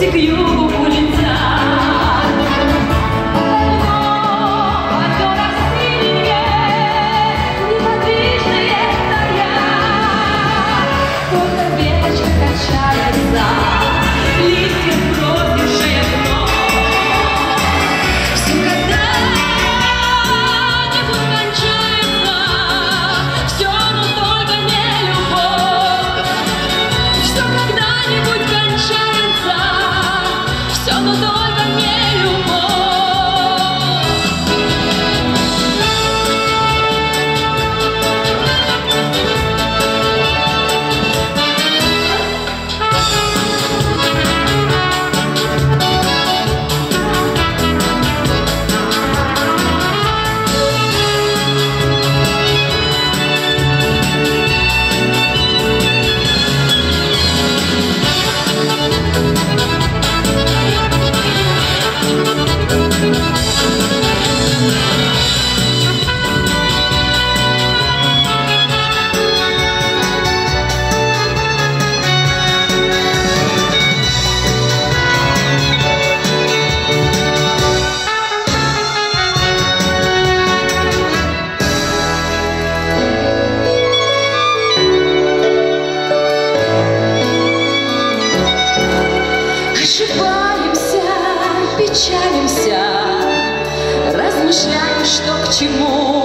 sick of you. Ошибаемся, печалимся, размышляем, что к чему.